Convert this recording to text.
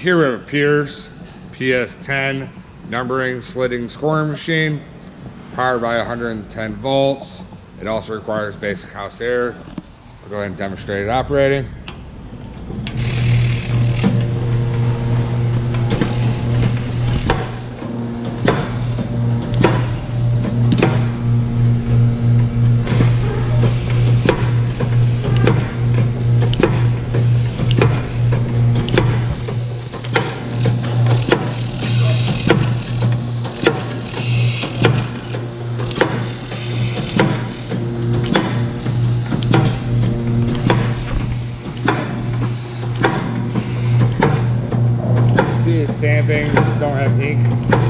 Here we have a Pierce PS10 numbering slitting scoring machine powered by 110 volts. It also requires basic house air. I'll go ahead and demonstrate it operating. Stamping, don't have ink.